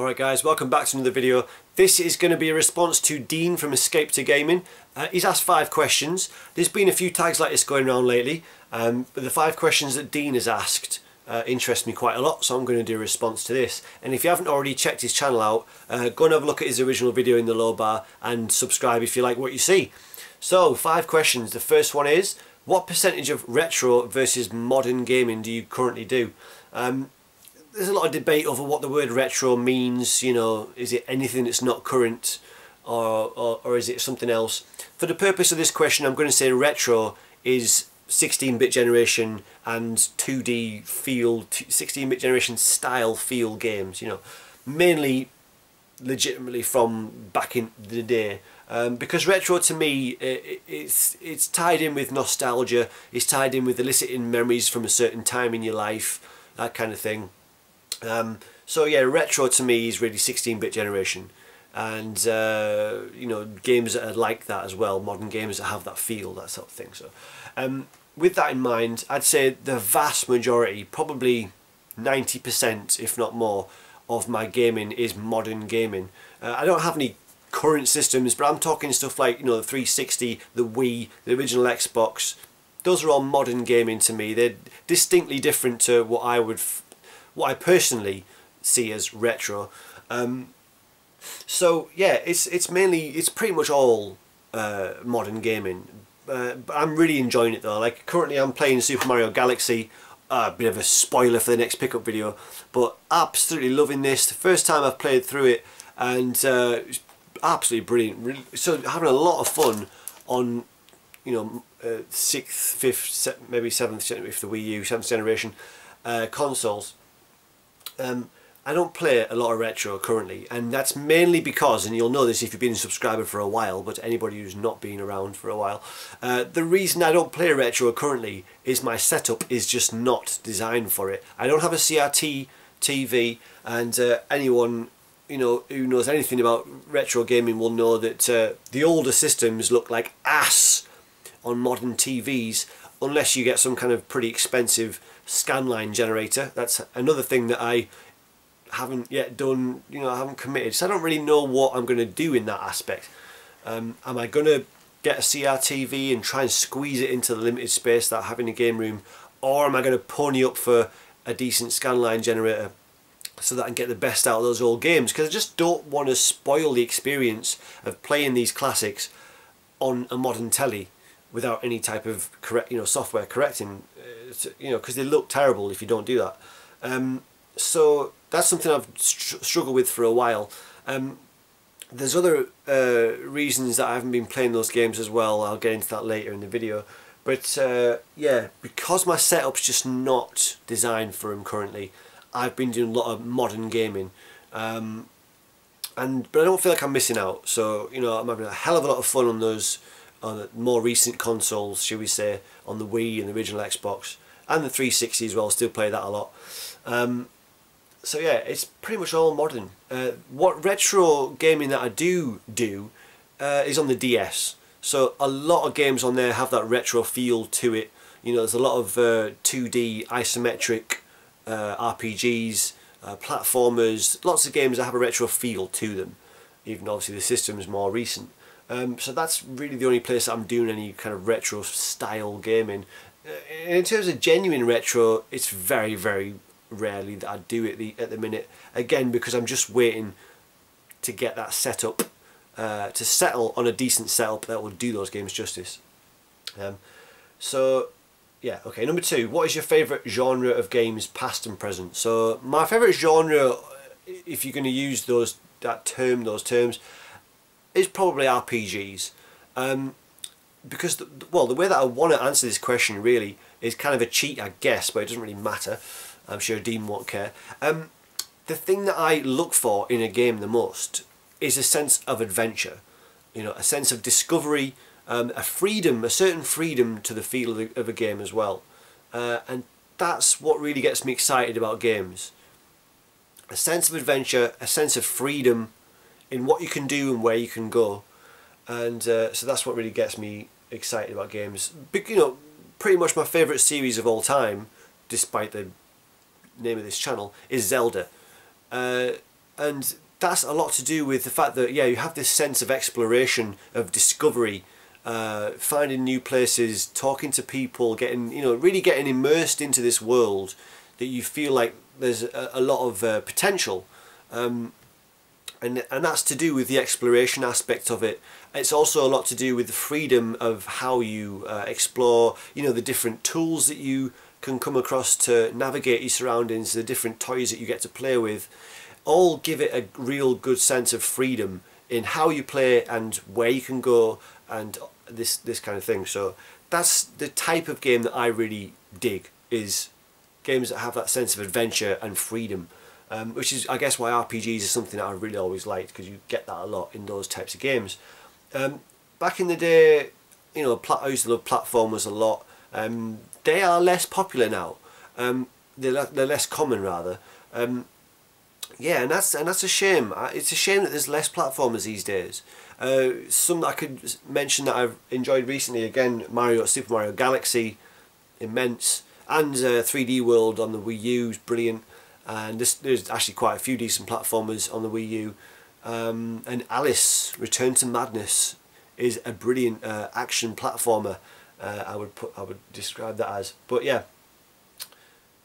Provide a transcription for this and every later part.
Alright guys, welcome back to another video. This is going to be a response to Dean from Escape to Gaming. Uh, he's asked five questions. There's been a few tags like this going around lately, um, but the five questions that Dean has asked uh, interest me quite a lot, so I'm going to do a response to this. And if you haven't already checked his channel out, uh, go and have a look at his original video in the low bar and subscribe if you like what you see. So, five questions. The first one is, what percentage of retro versus modern gaming do you currently do? Um, there's a lot of debate over what the word retro means. You know, is it anything that's not current, or, or, or is it something else? For the purpose of this question, I'm going to say retro is 16-bit generation and 2D feel, 16-bit generation style feel games. You know, mainly legitimately from back in the day. Um, because retro to me, it, it's it's tied in with nostalgia. It's tied in with eliciting memories from a certain time in your life, that kind of thing. Um, so yeah, retro to me is really 16-bit generation, and uh, you know games that are like that as well, modern games that have that feel, that sort of thing. So, um, with that in mind, I'd say the vast majority, probably 90% if not more, of my gaming is modern gaming. Uh, I don't have any current systems, but I'm talking stuff like you know the 360, the Wii, the original Xbox. Those are all modern gaming to me. They're distinctly different to what I would what I personally see as retro. Um, so yeah, it's it's mainly it's pretty much all uh, modern gaming. Uh, but I'm really enjoying it though. Like currently, I'm playing Super Mario Galaxy. A uh, bit of a spoiler for the next pickup video, but absolutely loving this. The first time I've played through it, and uh, absolutely brilliant. So having a lot of fun on, you know, uh, sixth, fifth, maybe seventh, if the Wii U, seventh generation uh, consoles um, I don't play a lot of retro currently and that's mainly because, and you'll know this if you've been a subscriber for a while, but anybody who's not been around for a while, uh, the reason I don't play retro currently is my setup is just not designed for it. I don't have a CRT TV and uh, anyone you know who knows anything about retro gaming will know that uh, the older systems look like ass on modern TVs unless you get some kind of pretty expensive scanline generator. That's another thing that I haven't yet done, you know, I haven't committed. So I don't really know what I'm going to do in that aspect. Um, am I going to get a CRTV and try and squeeze it into the limited space that I have in the game room? Or am I going to pony up for a decent scanline generator so that I can get the best out of those old games? Because I just don't want to spoil the experience of playing these classics on a modern telly without any type of correct, you know, software correcting, uh, you know, because they look terrible if you don't do that. Um, so that's something I've str struggled with for a while. Um, there's other uh, reasons that I haven't been playing those games as well. I'll get into that later in the video. But uh, yeah, because my setup's just not designed for them currently, I've been doing a lot of modern gaming. Um, and but I don't feel like I'm missing out. So you know, I'm having a hell of a lot of fun on those on more recent consoles, shall we say, on the Wii and the original Xbox, and the 360 as well, still play that a lot. Um, so yeah, it's pretty much all modern. Uh, what retro gaming that I do do uh, is on the DS. So a lot of games on there have that retro feel to it. You know, there's a lot of uh, 2D isometric uh, RPGs, uh, platformers, lots of games that have a retro feel to them. Even obviously the system is more recent. Um, so that's really the only place I'm doing any kind of retro style gaming. Uh, in terms of genuine retro, it's very, very rarely that I do it the, at the minute. Again, because I'm just waiting to get that set up, uh, to settle on a decent setup that will do those games justice. Um, so, yeah, okay. Number two, what is your favourite genre of games, past and present? So, my favourite genre, if you're going to use those that term, those terms, is probably RPGs. Um, because, the, well, the way that I want to answer this question really is kind of a cheat, I guess, but it doesn't really matter. I'm sure Dean won't care. Um, the thing that I look for in a game the most is a sense of adventure. You know, a sense of discovery, um, a freedom, a certain freedom to the feel of, of a game as well. Uh, and that's what really gets me excited about games. A sense of adventure, a sense of freedom, in what you can do and where you can go. And uh, so that's what really gets me excited about games. But you know pretty much my favourite series of all time despite the name of this channel is Zelda. Uh, and that's a lot to do with the fact that yeah you have this sense of exploration of discovery uh, finding new places talking to people getting you know really getting immersed into this world that you feel like there's a, a lot of uh, potential. Um, and and that's to do with the exploration aspect of it. It's also a lot to do with the freedom of how you uh, explore you know the different tools that you can come across to navigate your surroundings the different toys that you get to play with. All give it a real good sense of freedom in how you play and where you can go and this this kind of thing. So that's the type of game that I really dig is games that have that sense of adventure and freedom um, which is I guess why RPGs is something that I really always liked because you get that a lot in those types of games. Um, back in the day, you know, I used to love platformers a lot. Um, they are less popular now. Um, they're, they're less common rather. Um, yeah, and that's and that's a shame. It's a shame that there's less platformers these days. Uh, some that I could mention that I've enjoyed recently again, Mario Super Mario Galaxy, immense, and uh, 3D World on the Wii U is brilliant and this, there's actually quite a few decent platformers on the Wii U. Um, and Alice Return to Madness is a brilliant uh, action platformer. Uh, I would put I would describe that as but yeah.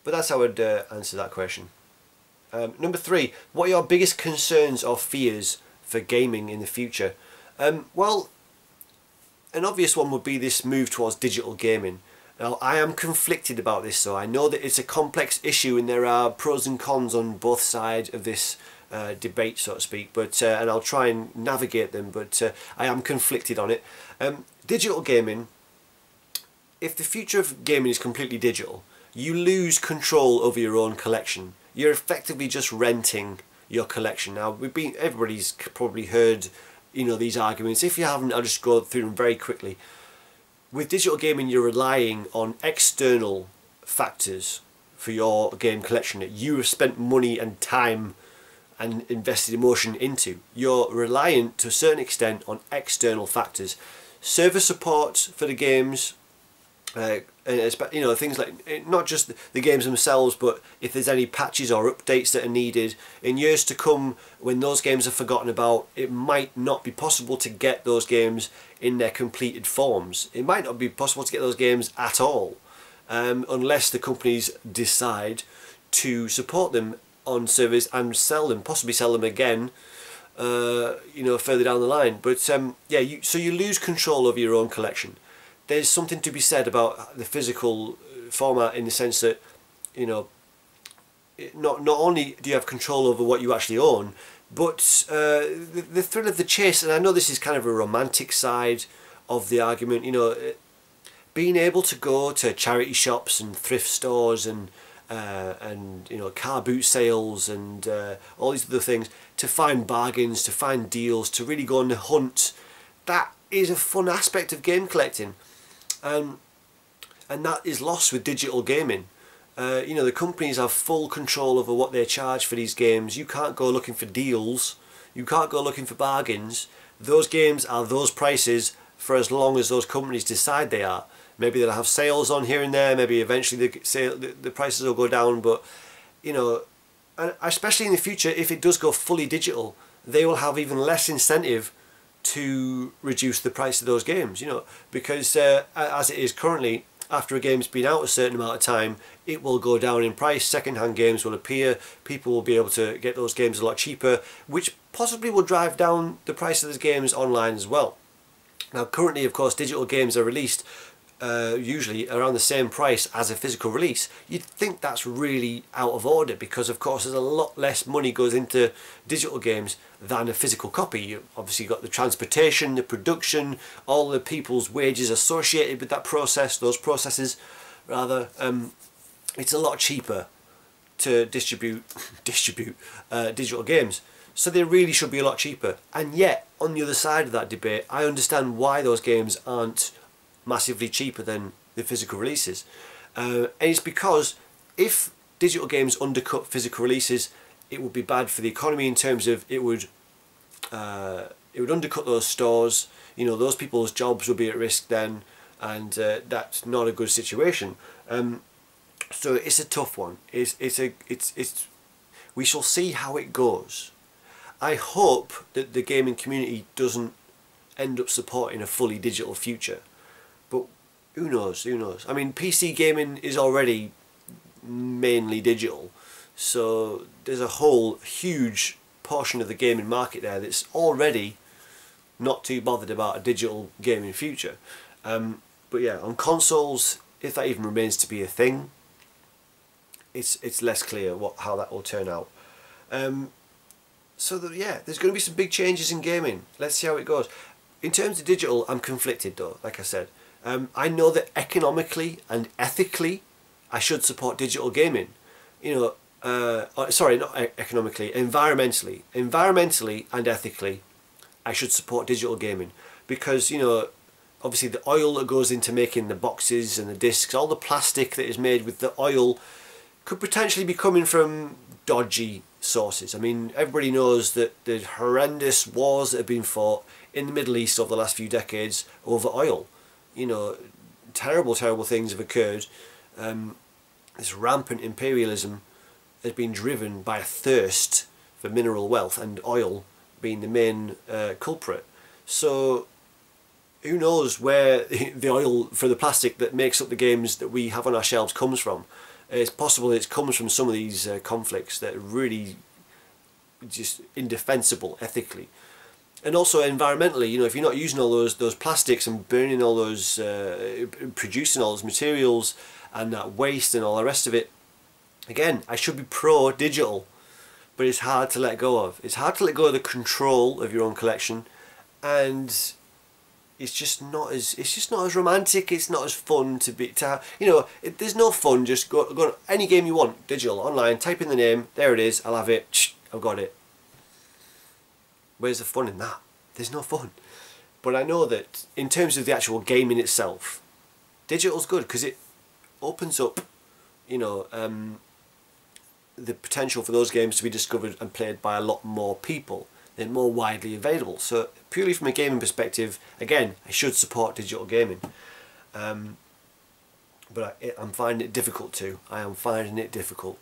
But that's how I would uh, answer that question. Um, number three what are your biggest concerns or fears for gaming in the future? Um, well an obvious one would be this move towards digital gaming now I am conflicted about this so I know that it's a complex issue and there are pros and cons on both sides of this uh, debate so to speak but uh, and I'll try and navigate them but uh, I am conflicted on it. Um, digital gaming, if the future of gaming is completely digital you lose control over your own collection. You're effectively just renting your collection. Now we've been everybody's probably heard you know these arguments. If you haven't I'll just go through them very quickly with digital gaming you're relying on external factors for your game collection that you have spent money and time and invested emotion into. You're reliant to a certain extent on external factors. Server support for the games, uh, you know things like eh, not just the games themselves but if there's any patches or updates that are needed. In years to come when those games are forgotten about it might not be possible to get those games in their completed forms. It might not be possible to get those games at all um, unless the companies decide to support them on service and sell them possibly sell them again uh, you know further down the line. But um, yeah you, so you lose control of your own collection there's something to be said about the physical format in the sense that you know not not only do you have control over what you actually own but uh, the, the thrill of the chase and I know this is kind of a romantic side of the argument you know being able to go to charity shops and thrift stores and uh, and you know car boot sales and uh, all these other things to find bargains to find deals to really go on the hunt that is a fun aspect of game collecting um, and that is lost with digital gaming. Uh, you know, the companies have full control over what they charge for these games. You can't go looking for deals. You can't go looking for bargains. Those games are those prices for as long as those companies decide they are. Maybe they'll have sales on here and there. Maybe eventually the, sale, the, the prices will go down. But, you know, and especially in the future, if it does go fully digital, they will have even less incentive to reduce the price of those games, you know, because uh, as it is currently, after a game's been out a certain amount of time, it will go down in price. Second-hand games will appear. People will be able to get those games a lot cheaper, which possibly will drive down the price of those games online as well. Now, currently, of course, digital games are released uh, usually around the same price as a physical release, you'd think that's really out of order because of course there's a lot less money goes into digital games than a physical copy. You obviously got the transportation, the production, all the people's wages associated with that process, those processes rather. Um, it's a lot cheaper to distribute distribute uh, digital games. So they really should be a lot cheaper. And yet, on the other side of that debate, I understand why those games aren't massively cheaper than the physical releases. Uh, and it's because if digital games undercut physical releases, it would be bad for the economy in terms of it would uh, it would undercut those stores. You know, those people's jobs would be at risk then, and uh, that's not a good situation. Um, so it's a tough one. It's it's a it's it's we shall see how it goes. I hope that the gaming community doesn't end up supporting a fully digital future. Who knows? Who knows? I mean, PC gaming is already mainly digital, so there's a whole huge portion of the gaming market there that's already not too bothered about a digital gaming future. Um, but yeah, on consoles, if that even remains to be a thing, it's it's less clear what how that will turn out. Um, so that, yeah, there's going to be some big changes in gaming. Let's see how it goes. In terms of digital, I'm conflicted though. Like I said, um, I know that economically and ethically, I should support digital gaming. You know, uh, uh sorry, not economically, environmentally, environmentally and ethically, I should support digital gaming because you know obviously the oil that goes into making the boxes and the discs, all the plastic that is made with the oil could potentially be coming from dodgy sources. I mean, everybody knows that the horrendous wars that have been fought in the Middle East over the last few decades over oil. You know, terrible, terrible things have occurred. Um, this rampant imperialism has been driven by a thirst for mineral wealth and oil being the main uh, culprit. So who knows where the oil for the plastic that makes up the games that we have on our shelves comes from. It's possible it comes from some of these uh, conflicts that are really just indefensible ethically. And also environmentally, you know, if you're not using all those those plastics and burning all those, uh, producing all those materials and that waste and all the rest of it, again, I should be pro digital, but it's hard to let go of. It's hard to let go of the control of your own collection, and it's just not as it's just not as romantic. It's not as fun to be to have. You know, it, there's no fun. Just go go any game you want, digital, online. Type in the name. There it is. I'll have it. I've got it. Where's the fun in that? There's no fun. But I know that in terms of the actual gaming itself, digital's good because it opens up, you know, um, the potential for those games to be discovered and played by a lot more people they're more widely available. So purely from a gaming perspective, again, I should support digital gaming. Um, but I, am finding it difficult to. I am finding it difficult.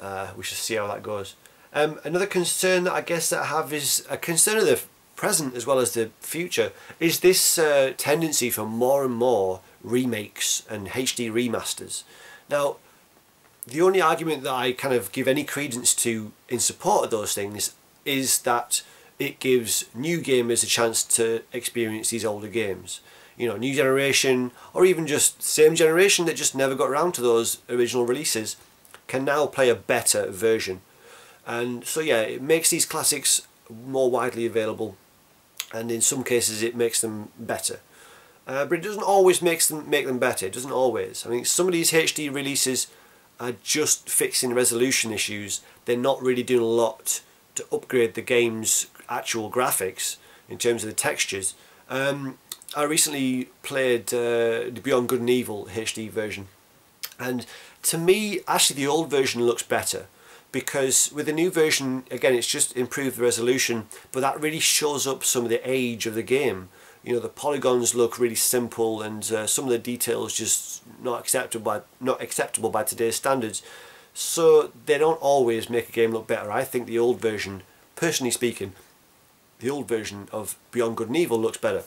Uh, we shall see how that goes. Um, another concern that I guess that I have is a concern of the present as well as the future is this uh, tendency for more and more remakes and HD remasters. Now, the only argument that I kind of give any credence to in support of those things is that it gives new gamers a chance to experience these older games. You know, new generation or even just same generation that just never got around to those original releases can now play a better version. And so yeah, it makes these classics more widely available and in some cases it makes them better. Uh, but it doesn't always makes them make them better. It doesn't always. I mean, some of these HD releases are just fixing resolution issues. They're not really doing a lot to upgrade the game's actual graphics in terms of the textures. Um, I recently played uh, the Beyond Good and Evil HD version and to me actually the old version looks better because with the new version again it's just improved the resolution but that really shows up some of the age of the game you know the polygons look really simple and uh, some of the details just not acceptable by not acceptable by today's standards so they don't always make a game look better. I think the old version, personally speaking, the old version of Beyond Good and Evil looks better.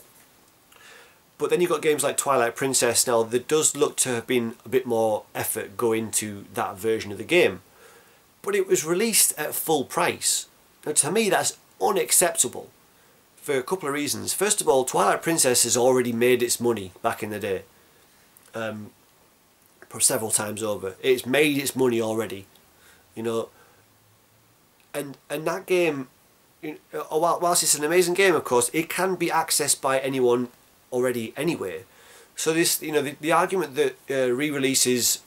But then you've got games like Twilight Princess now there does look to have been a bit more effort go into that version of the game. But it was released at full price. Now to me that's unacceptable for a couple of reasons. First of all, Twilight Princess has already made its money back in the day. Um, several times over. It's made its money already, you know. And and that game, you know, whilst it's an amazing game, of course, it can be accessed by anyone already anyway. So this, you know, the, the argument that uh, re-releases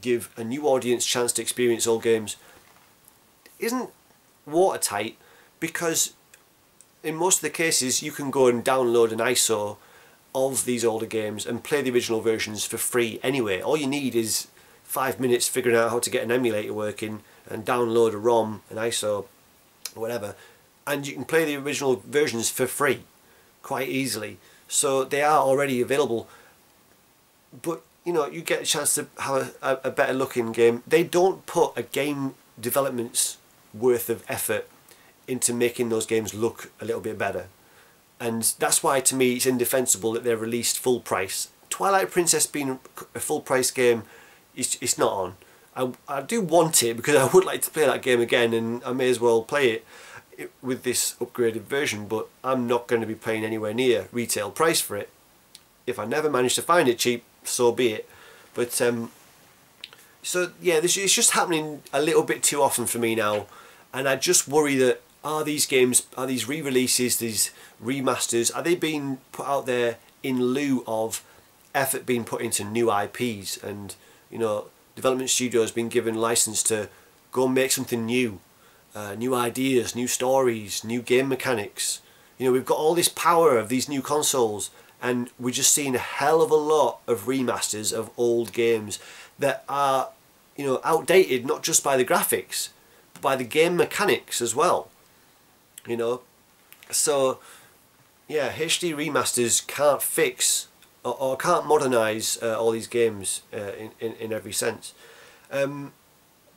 give a new audience chance to experience old games isn't watertight because in most of the cases you can go and download an ISO of these older games and play the original versions for free anyway. All you need is five minutes figuring out how to get an emulator working and download a ROM, an ISO, whatever, and you can play the original versions for free quite easily. So they are already available. But you know, you get a chance to have a, a better looking game. They don't put a game development's worth of effort into making those games look a little bit better. And that's why to me it's indefensible that they're released full price. Twilight Princess being a full price game, it's, it's not on. I, I do want it because I would like to play that game again and I may as well play it with this upgraded version but I'm not going to be paying anywhere near retail price for it. If I never manage to find it cheap, so be it. But um, so yeah, this it's just happening a little bit too often for me now, and I just worry that are these games, are these re-releases, these remasters, are they being put out there in lieu of effort being put into new IPs and you know development studios being given license to go and make something new, uh, new ideas, new stories, new game mechanics. You know we've got all this power of these new consoles and we're just seeing a hell of a lot of remasters of old games that are you know outdated not just by the graphics but by the game mechanics as well you know? So yeah HD remasters can't fix or, or can't modernize uh, all these games uh, in, in, in every sense. Um,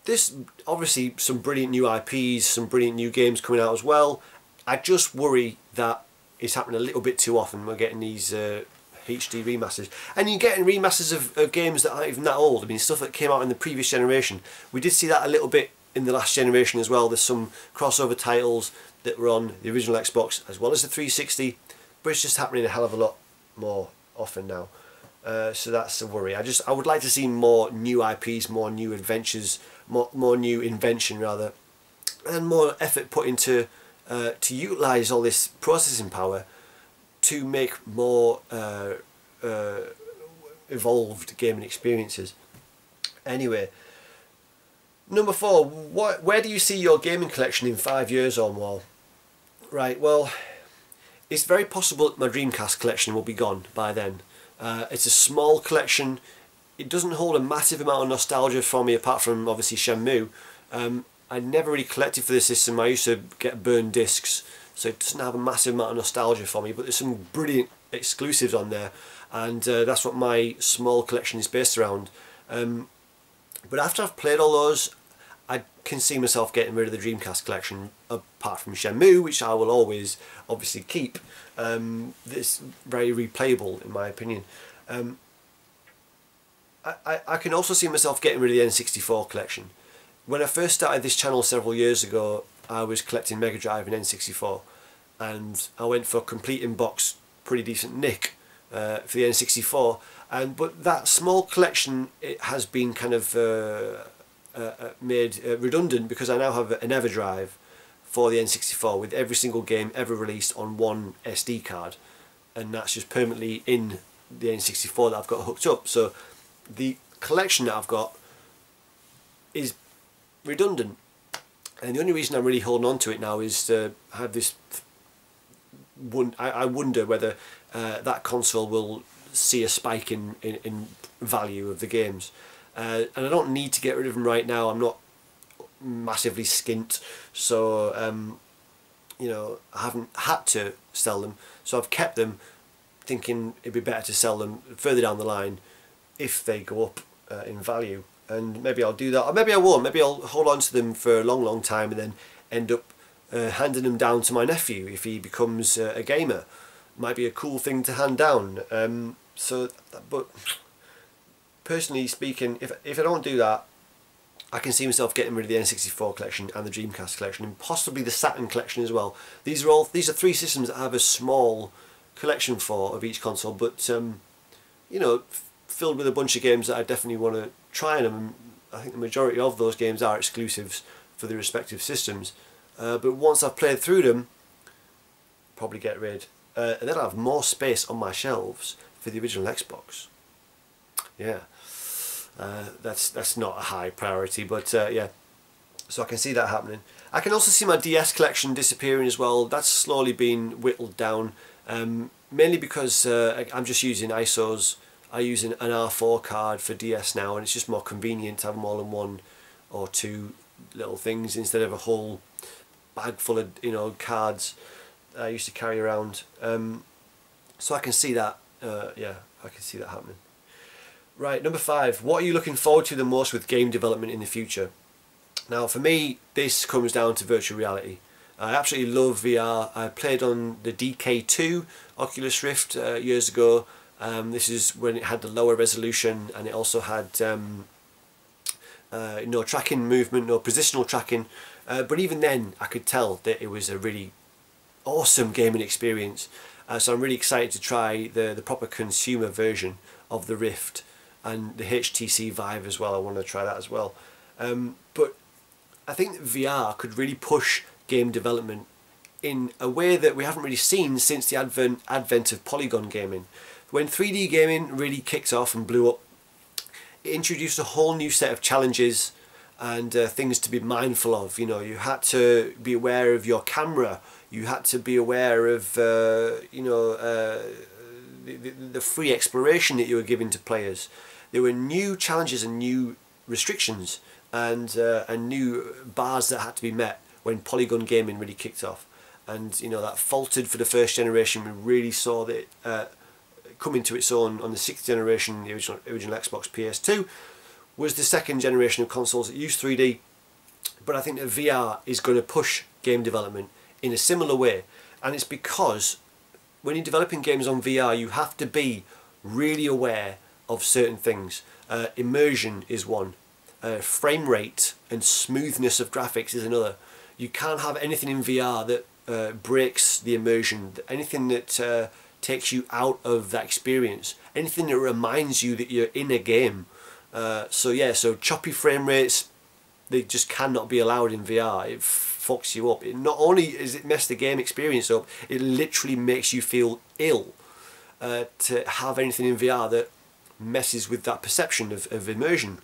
this obviously some brilliant new IPs some brilliant new games coming out as well. I just worry that it's happening a little bit too often we're getting these uh, HD remasters. And you're getting remasters of, of games that aren't even that old. I mean, stuff that came out in the previous generation. We did see that a little bit in the last generation as well. There's some crossover titles that were on the original Xbox as well as the 360. But it's just happening a hell of a lot more often now. Uh, so that's a worry. I just I would like to see more new IPs, more new adventures, more more new invention rather, and more effort put into uh, to utilize all this processing power to make more uh, uh, evolved gaming experiences. Anyway, number four, what, where do you see your gaming collection in five years or more? Right, well, it's very possible that my Dreamcast collection will be gone by then. Uh, it's a small collection. It doesn't hold a massive amount of nostalgia for me apart from obviously Shenmue. Um, I never really collected for the system. I used to get burned discs. So it doesn't have a massive amount of nostalgia for me but there's some brilliant exclusives on there. And uh, that's what my small collection is based around. Um, but after I've played all those I can see myself getting rid of the Dreamcast collection apart from Shenmue which I will always obviously keep. Um, it's very replayable in my opinion. Um, I, I, I can also see myself getting rid of the N64 collection when I first started this channel several years ago I was collecting Mega Drive and N64 and I went for complete in box pretty decent nick uh, for the N64 and but that small collection it has been kind of uh, uh, uh made uh, redundant because I now have an EverDrive for the N64 with every single game ever released on one SD card. And that's just permanently in the N64 that I've got hooked up. So the collection that I've got is redundant. And the only reason I'm really holding on to it now is to have this I, wonder whether uh, that console will see a spike in, in, in value of the games. Uh, and I don't need to get rid of them right now. I'm not massively skint. So um, you know I haven't had to sell them. So I've kept them thinking it'd be better to sell them further down the line if they go up uh, in value and maybe I'll do that. Or maybe I won't. Maybe I'll hold on to them for a long long time and then end up uh, handing them down to my nephew if he becomes uh, a gamer. Might be a cool thing to hand down. Um, so but personally speaking if, if I don't do that I can see myself getting rid of the N64 collection and the Dreamcast collection and possibly the Saturn collection as well. These are all these are three systems that I have a small collection for of each console but um, you know filled with a bunch of games that I definitely want to try them. I think the majority of those games are exclusives for the respective systems. Uh, but once I've played through them, probably get rid. Uh, and then I'll have more space on my shelves for the original Xbox. Yeah, uh, that's that's not a high priority, but uh, yeah. So I can see that happening. I can also see my DS collection disappearing as well. That's slowly being whittled down, um, mainly because uh, I'm just using ISOs I use an, an R4 card for DS now and it's just more convenient to have them all in one or two little things instead of a whole bag full of you know cards I used to carry around um, so I can see that uh, yeah I can see that happening right number five what are you looking forward to the most with game development in the future now for me this comes down to virtual reality I absolutely love VR. I played on the DK2 Oculus Rift uh, years ago. Um, this is when it had the lower resolution and it also had um, uh, no tracking movement, no positional tracking. Uh, but even then, I could tell that it was a really awesome gaming experience. Uh, so I'm really excited to try the, the proper consumer version of the Rift and the HTC Vive as well. I want to try that as well. Um, but I think VR could really push game development in a way that we haven't really seen since the advent, advent of polygon gaming. When 3D gaming really kicked off and blew up, it introduced a whole new set of challenges and uh, things to be mindful of. You know, you had to be aware of your camera, you had to be aware of, uh, you know, uh, the, the, free exploration that you were giving to players. There were new challenges and new restrictions and, uh, and new bars that had to be met when polygon gaming really kicked off and you know that faltered for the first generation we really saw that uh, come into its own on the sixth generation the original, original Xbox PS2 was the second generation of consoles that used 3D but I think that VR is going to push game development in a similar way and it's because when you're developing games on VR you have to be really aware of certain things. Uh, immersion is one. Uh, frame rate and smoothness of graphics is another. You can't have anything in VR that uh, breaks the immersion, anything that uh, takes you out of that experience, anything that reminds you that you're in a game. Uh, so yeah, so choppy frame rates, they just cannot be allowed in VR. It fucks you up. It not only is it mess the game experience up, it literally makes you feel ill uh, to have anything in VR that messes with that perception of, of immersion.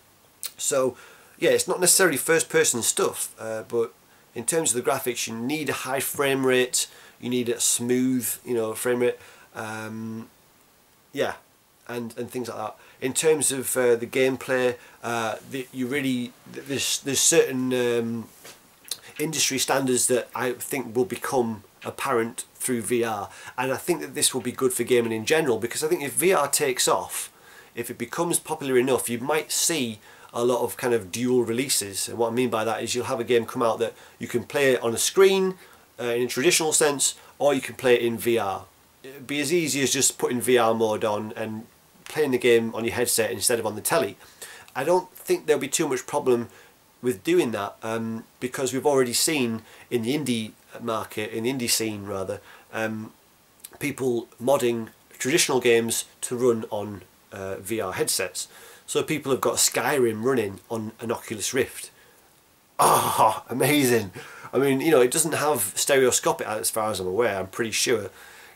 So yeah, it's not necessarily first person stuff, uh, but in terms of the graphics you need a high frame rate you need a smooth you know frame rate um, yeah and and things like that. In terms of uh, the gameplay uh, you really there's there's certain um, industry standards that I think will become apparent through VR and I think that this will be good for gaming in general because I think if VR takes off if it becomes popular enough you might see a lot of kind of dual releases. And what I mean by that is you'll have a game come out that you can play it on a screen uh, in a traditional sense or you can play it in VR. It'd be as easy as just putting VR mode on and playing the game on your headset instead of on the telly. I don't think there'll be too much problem with doing that um, because we've already seen in the indie market, in the indie scene rather, um, people modding traditional games to run on uh, VR headsets. So people have got Skyrim running on an Oculus Rift. Ah, oh, amazing. I mean, you know, it doesn't have stereoscopic as far as I'm aware, I'm pretty sure.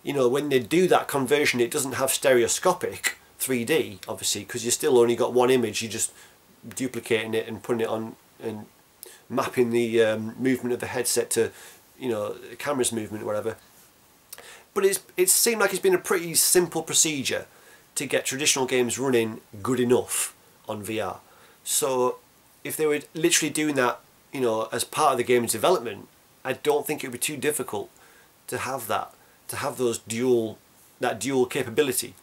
You know, when they do that conversion, it doesn't have stereoscopic 3D, obviously, because you still only got one image, you're just duplicating it and putting it on and mapping the um, movement of the headset to, you know, the camera's movement or whatever. But it's, it seemed like it's been a pretty simple procedure to get traditional games running good enough on VR. So if they were literally doing that, you know, as part of the game's development, I don't think it would be too difficult to have that, to have those dual, that dual capability.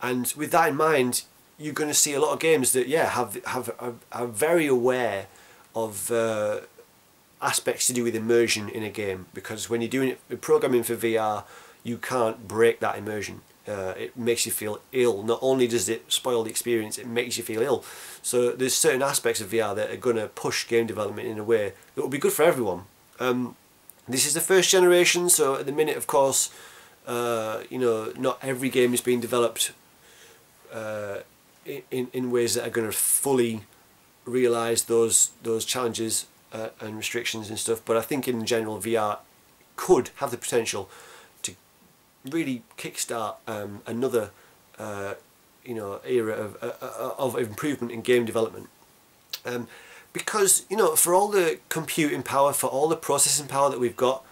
And with that in mind, you're going to see a lot of games that, yeah, have have are, are very aware of uh, aspects to do with immersion in a game because when you're doing it programming for VR, you can't break that immersion uh, it makes you feel ill. Not only does it spoil the experience, it makes you feel ill. So there's certain aspects of VR that are going to push game development in a way that will be good for everyone. Um, this is the first generation, so at the minute, of course, uh, you know, not every game is being developed uh, in in ways that are going to fully realise those those challenges uh, and restrictions and stuff. But I think in general, VR could have the potential to really kickstart um, another uh, you know era of, uh, uh, of improvement in game development. Um, because you know for all the computing power, for all the processing power that we've got,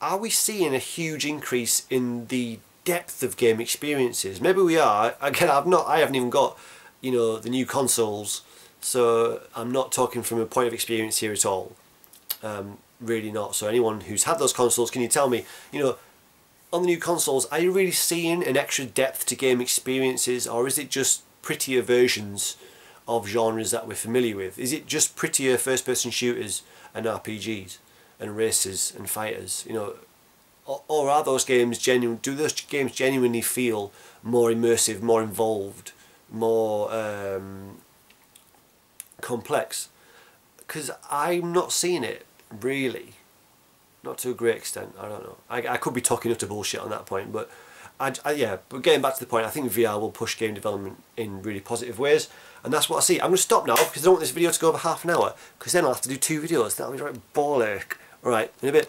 are we seeing a huge increase in the depth of game experiences? Maybe we are. Again, I've not. I haven't even got you know the new consoles, so I'm not talking from a point of experience here at all. Um, really not. So anyone who's had those consoles, can you tell me, you know, on the new consoles, are you really seeing an extra depth to game experiences or is it just prettier versions of genres that we're familiar with? Is it just prettier first person shooters and RPGs? and races and fighters? You know, or, or are those games genuine? Do those games genuinely feel more immersive, more involved, more um, complex? Because I'm not seeing it really, not to a great extent. I don't know. I, I could be talking utter bullshit on that point, but I, I, yeah. But getting back to the point, I think VR will push game development in really positive ways, and that's what I see. I'm going to stop now because I don't want this video to go over half an hour, because then I'll have to do two videos. That'll be right ball ache. All right, in a bit.